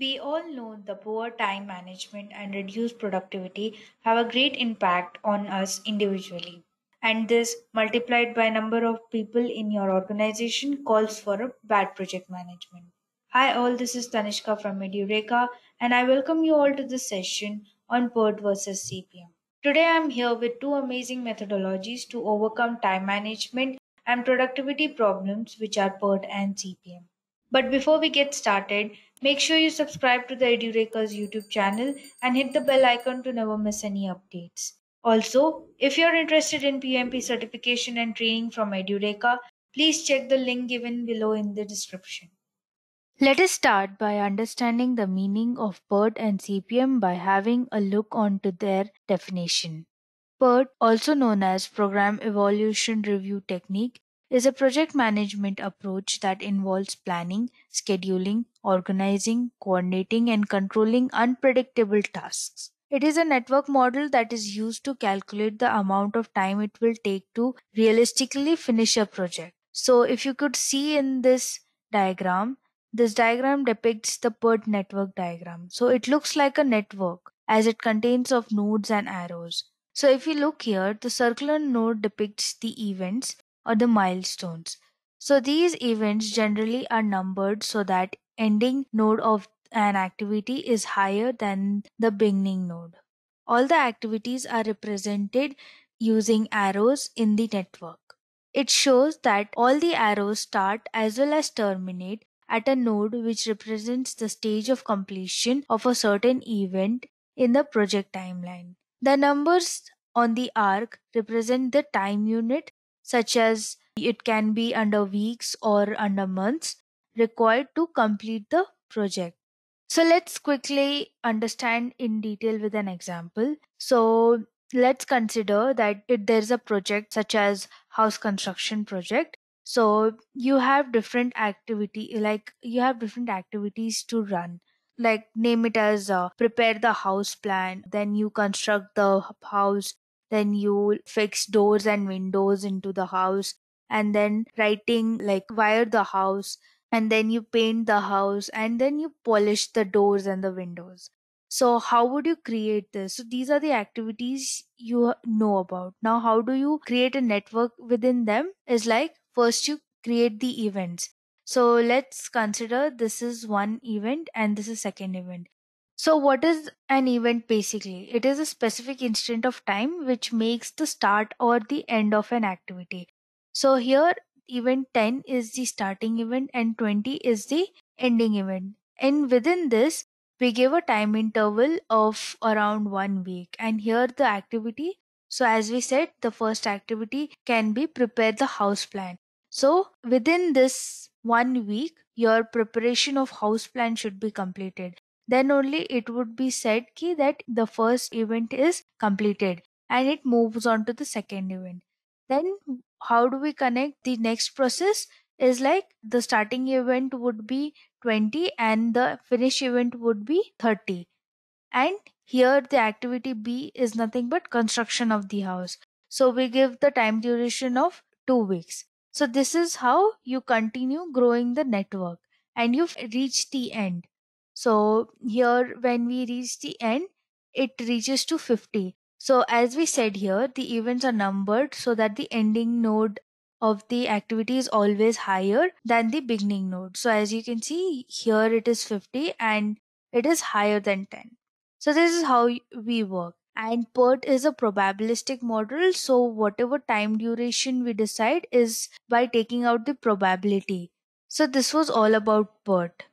We all know the poor time management and reduced productivity have a great impact on us individually. And this, multiplied by number of people in your organization, calls for a bad project management. Hi, all, this is Tanishka from Edureka, and I welcome you all to this session on PERT versus CPM. Today, I'm here with two amazing methodologies to overcome time management and productivity problems, which are PERT and CPM. But before we get started, make sure you subscribe to the Edureka's YouTube channel and hit the bell icon to never miss any updates. Also, if you're interested in PMP certification and training from EduReka, please check the link given below in the description. Let us start by understanding the meaning of PERT and CPM by having a look onto their definition. PERT, also known as Program Evaluation Review Technique, is a project management approach that involves planning, scheduling, organizing, coordinating, and controlling unpredictable tasks. It is a network model that is used to calculate the amount of time it will take to realistically finish a project. So, if you could see in this diagram, this diagram depicts the PERT network diagram. So, it looks like a network as it contains of nodes and arrows. So, if you look here, the circular node depicts the events or the milestones. So these events generally are numbered so that ending node of an activity is higher than the beginning node. All the activities are represented using arrows in the network. It shows that all the arrows start as well as terminate at a node which represents the stage of completion of a certain event in the project timeline. The numbers on the arc represent the time unit such as it can be under weeks or under months required to complete the project. So let's quickly understand in detail with an example. So let's consider that if there's a project such as house construction project. So you have different activity like you have different activities to run like name it as uh, prepare the house plan then you construct the house then you fix doors and windows into the house and then writing like wire the house and then you paint the house and then you polish the doors and the windows. So how would you create this? So these are the activities you know about. Now how do you create a network within them? Is like first you create the events. So let's consider this is one event and this is second event so, what is an event basically? It is a specific instant of time which makes the start or the end of an activity. So, here event 10 is the starting event and 20 is the ending event. And within this, we give a time interval of around one week. And here the activity, so as we said, the first activity can be prepare the house plan. So, within this one week, your preparation of house plan should be completed then only it would be said ki that the first event is completed and it moves on to the second event. Then how do we connect the next process? Is like the starting event would be 20 and the finish event would be 30 and here the activity b is nothing but construction of the house. So we give the time duration of 2 weeks. So this is how you continue growing the network and you've reached the end so here when we reach the end, it reaches to 50. So as we said here, the events are numbered so that the ending node of the activity is always higher than the beginning node. So as you can see here it is 50 and it is higher than 10. So this is how we work. And PERT is a probabilistic model. So whatever time duration we decide is by taking out the probability. So this was all about PERT.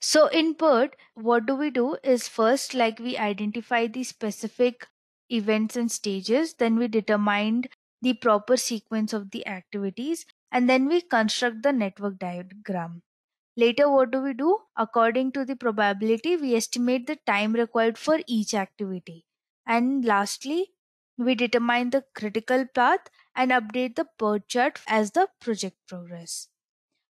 So in PERT, what do we do is first like we identify the specific events and stages, then we determine the proper sequence of the activities, and then we construct the network diagram. Later, what do we do? According to the probability, we estimate the time required for each activity. And lastly, we determine the critical path and update the PERT chart as the project progress.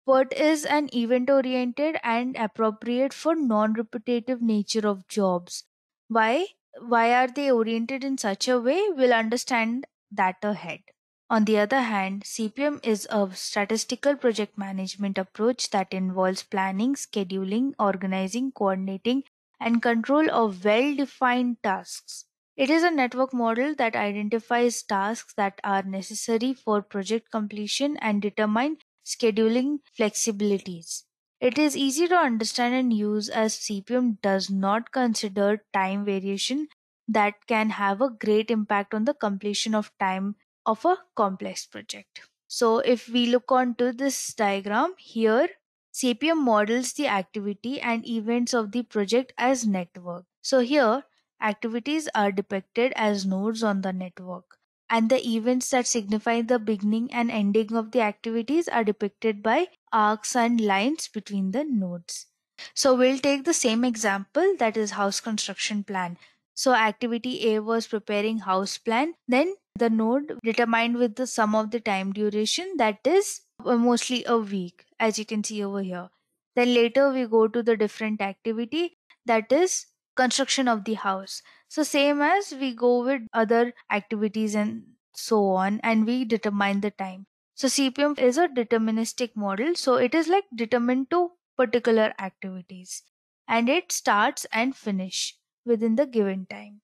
PERT is an event oriented and appropriate for non repetitive nature of jobs. Why? Why are they oriented in such a way? We'll understand that ahead. On the other hand, CPM is a statistical project management approach that involves planning, scheduling, organizing, coordinating, and control of well defined tasks. It is a network model that identifies tasks that are necessary for project completion and determine scheduling flexibilities. It is easy to understand and use as CPM does not consider time variation that can have a great impact on the completion of time of a complex project. So if we look onto this diagram here, CPM models the activity and events of the project as network. So here Activities are depicted as nodes on the network, and the events that signify the beginning and ending of the activities are depicted by arcs and lines between the nodes. So we'll take the same example that is house construction plan. So activity A was preparing house plan, then the node determined with the sum of the time duration that is uh, mostly a week as you can see over here. Then later we go to the different activity that is construction of the house. So same as we go with other activities and so on and we determine the time. So CPM is a deterministic model. So it is like determined to particular activities and it starts and finish within the given time.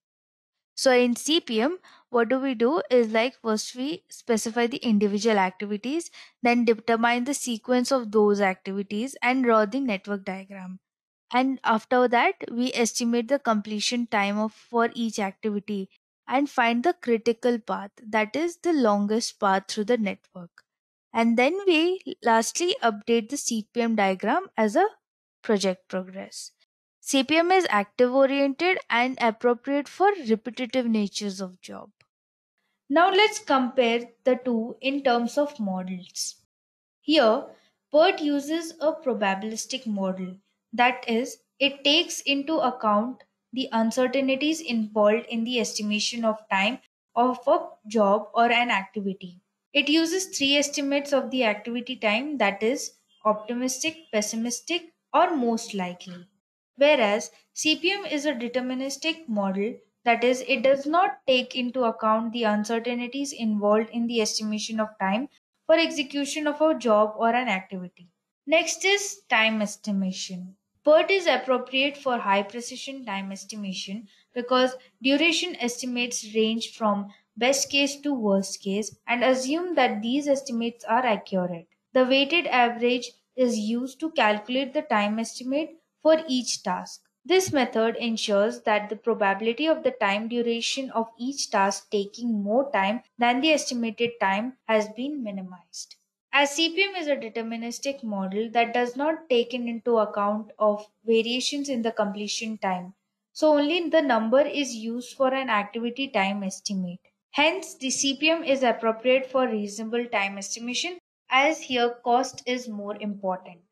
So in CPM, what do we do is like first we specify the individual activities, then determine the sequence of those activities and draw the network diagram and after that we estimate the completion time of for each activity and find the critical path that is the longest path through the network. And then we lastly update the cpm diagram as a project progress. Cpm is active oriented and appropriate for repetitive natures of job. Now let's compare the two in terms of models. Here PERT uses a probabilistic model that is, it takes into account the uncertainties involved in the estimation of time of a job or an activity. It uses three estimates of the activity time that is, optimistic, pessimistic, or most likely. Whereas CPM is a deterministic model that is, it does not take into account the uncertainties involved in the estimation of time for execution of a job or an activity. Next is time estimation. PERT is appropriate for high precision time estimation because duration estimates range from best case to worst case and assume that these estimates are accurate. The weighted average is used to calculate the time estimate for each task. This method ensures that the probability of the time duration of each task taking more time than the estimated time has been minimized. As CPM is a deterministic model that does not take into account of variations in the completion time, so only the number is used for an activity time estimate. Hence, the CPM is appropriate for reasonable time estimation as here cost is more important.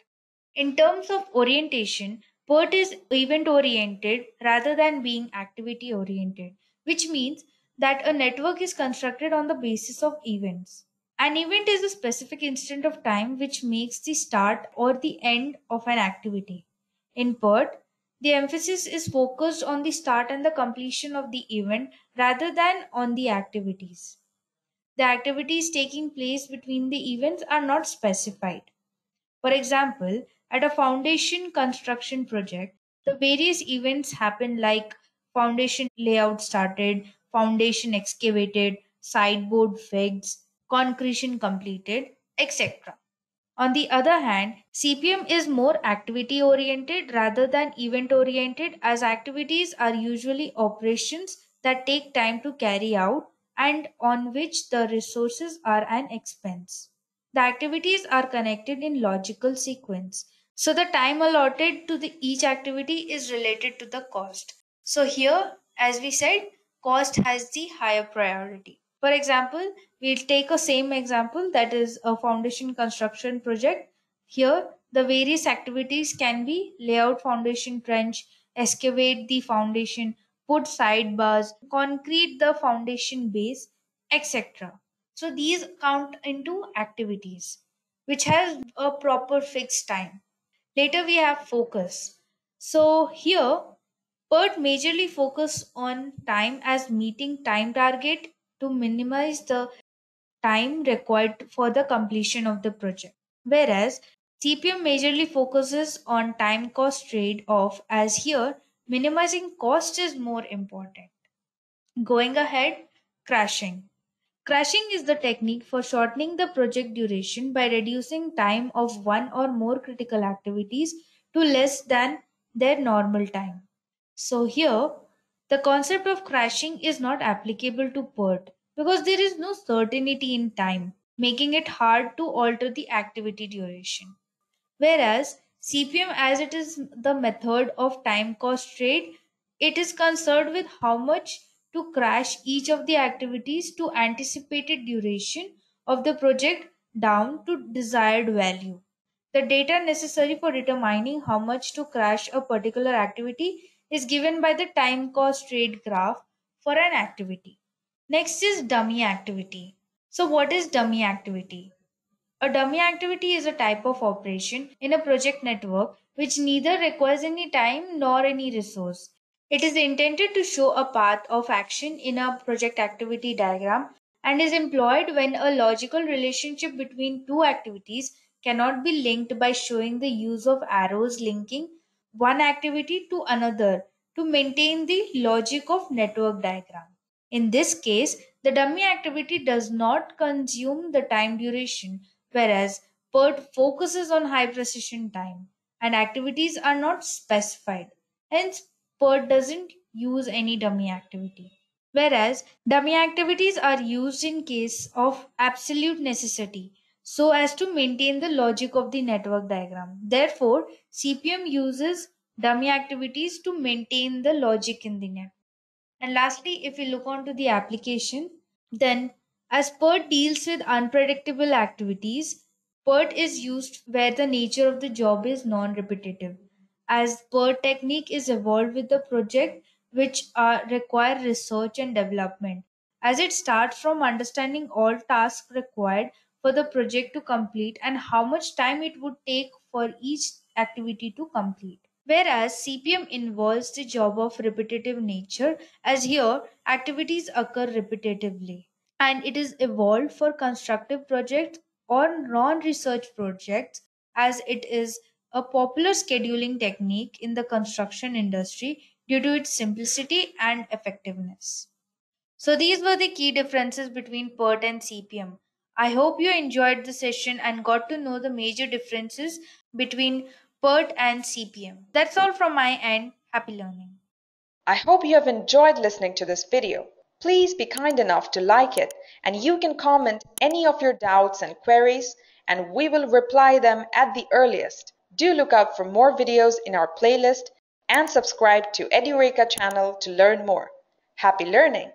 In terms of orientation, PERT is event oriented rather than being activity oriented, which means that a network is constructed on the basis of events. An event is a specific instant of time which makes the start or the end of an activity. In PERT, the emphasis is focused on the start and the completion of the event rather than on the activities. The activities taking place between the events are not specified. For example, at a foundation construction project, the various events happen like foundation layout started, foundation excavated, sideboard fixed, concretion completed, etc. On the other hand, CPM is more activity oriented rather than event oriented, as activities are usually operations that take time to carry out and on which the resources are an expense. The activities are connected in logical sequence. So the time allotted to the, each activity is related to the cost. So here, as we said, cost has the higher priority. For example, we'll take a same example that is a foundation construction project. Here, the various activities can be layout foundation trench, excavate the foundation, put sidebars, concrete the foundation base, etc. So these count into activities which has a proper fixed time. Later we have focus. So here PERT majorly focus on time as meeting time target to minimize the time required for the completion of the project. Whereas CPM majorly focuses on time cost trade off, as here minimizing cost is more important. Going ahead, crashing. Crashing is the technique for shortening the project duration by reducing time of one or more critical activities to less than their normal time. So here, the concept of crashing is not applicable to PERT because there is no certainty in time, making it hard to alter the activity duration. Whereas CPM, as it is the method of time cost trade, it is concerned with how much to crash each of the activities to anticipated duration of the project down to desired value. The data necessary for determining how much to crash a particular activity is given by the time cost trade graph for an activity. Next is dummy activity. So, what is dummy activity? A dummy activity is a type of operation in a project network which neither requires any time nor any resource. It is intended to show a path of action in a project activity diagram and is employed when a logical relationship between two activities cannot be linked by showing the use of arrows linking one activity to another to maintain the logic of network diagram. In this case, the dummy activity does not consume the time duration, whereas PERT focuses on high precision time and activities are not specified. Hence, PERT doesn't use any dummy activity. Whereas dummy activities are used in case of absolute necessity so as to maintain the logic of the network diagram. Therefore, CPM uses dummy activities to maintain the logic in the net. And lastly, if we look on to the application, then as PERT deals with unpredictable activities, PERT is used where the nature of the job is non-repetitive. As PERT technique is evolved with the project which are, require research and development as it starts from understanding all tasks required for the project to complete and how much time it would take for each activity to complete. Whereas CPM involves the job of repetitive nature, as here activities occur repetitively, and it is evolved for constructive projects or non research projects, as it is a popular scheduling technique in the construction industry due to its simplicity and effectiveness. So, these were the key differences between PERT and CPM. I hope you enjoyed the session and got to know the major differences between PERT and CPM. That's all from my end. Happy learning. I hope you have enjoyed listening to this video. Please be kind enough to like it and you can comment any of your doubts and queries and we will reply them at the earliest. Do look out for more videos in our playlist and subscribe to Edureka channel to learn more. Happy learning!